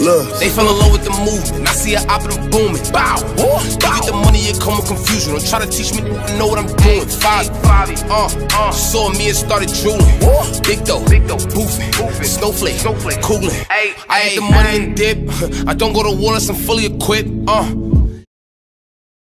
Look. They fell in love with the movement. I see an opera booming. Bow. You get the money, it come with confusion. Don't try to teach me, I know what I'm doing. Five, uh, uh. Saw me and started drooling. Big though, big though, boofing. Snowflake, snowflake, cooling. I get the money and dip. I don't go to war unless I'm fully equipped. Uh.